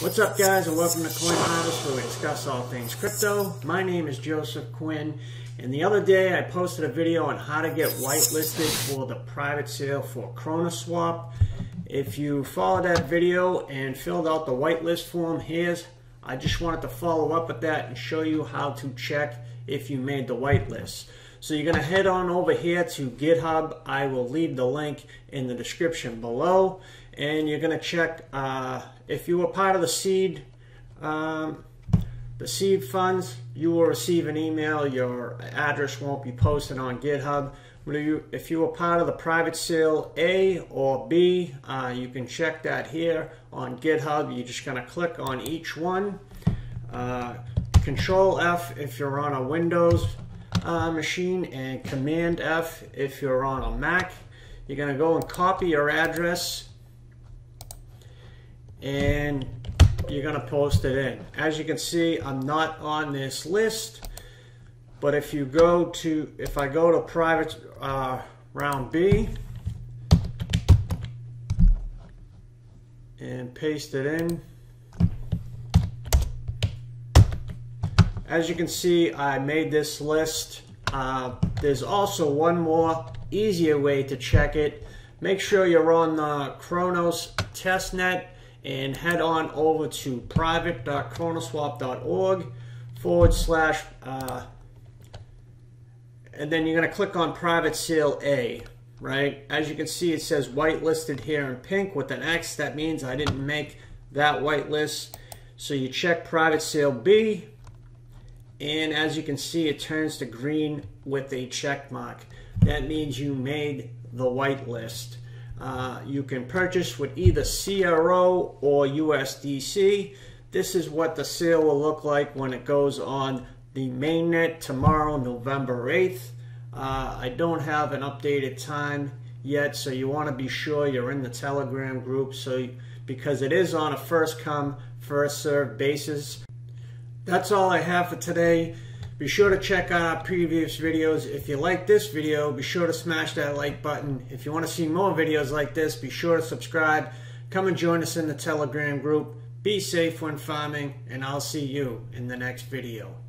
What's up guys and welcome to Coin Harvest where we discuss all things crypto. My name is Joseph Quinn and the other day I posted a video on how to get whitelisted for the private sale for CronaSwap. If you followed that video and filled out the whitelist form, here's I just wanted to follow up with that and show you how to check if you made the whitelist. So you're going to head on over here to GitHub. I will leave the link in the description below. And you're going to check uh, if you were part of the seed, um, the seed funds, you will receive an email. Your address won't be posted on GitHub. If you were part of the private sale A or B, uh, you can check that here on GitHub. You're just going to click on each one. Uh, Control F if you're on a Windows uh, machine and Command F if you're on a Mac. You're going to go and copy your address and you're going to post it in. As you can see, I'm not on this list, but if you go to, if I go to private uh, round B and paste it in, As you can see, I made this list. Uh, there's also one more easier way to check it. Make sure you're on the Cronos testnet and head on over to private.cronaswap.org forward slash uh, and then you're going to click on private sale A right? As you can see it says whitelisted here in pink with an X. That means I didn't make that whitelist. So you check private sale B and as you can see it turns to green with a check mark. That means you made the whitelist. Uh, you can purchase with either CRO or USDC this is what the sale will look like when it goes on the mainnet tomorrow November 8th uh, I don't have an updated time yet so you want to be sure you're in the telegram group so because it is on a first come first serve basis that's all I have for today. Be sure to check out our previous videos. If you like this video, be sure to smash that like button. If you want to see more videos like this, be sure to subscribe. Come and join us in the Telegram group. Be safe when farming, and I'll see you in the next video.